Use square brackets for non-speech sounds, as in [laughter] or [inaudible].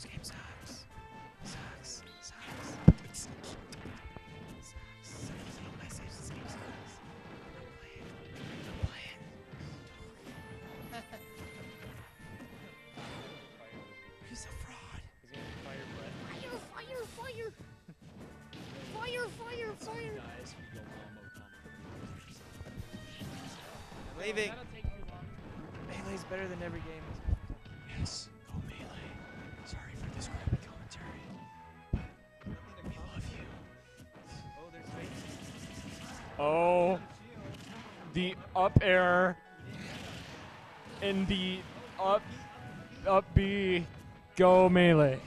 This game sucks. Sucks. Sucks. Sucks. Sucks. No message. This game sucks. Don't play it. Don't play it. [laughs] He's a fraud. He's gonna fire breath. Fire! Fire! Fire! Fire! Fire! Fire! Guys, we go combo combo. Leaving. Melee's better than every game. Yes, Oh, the up air and the up up B go melee.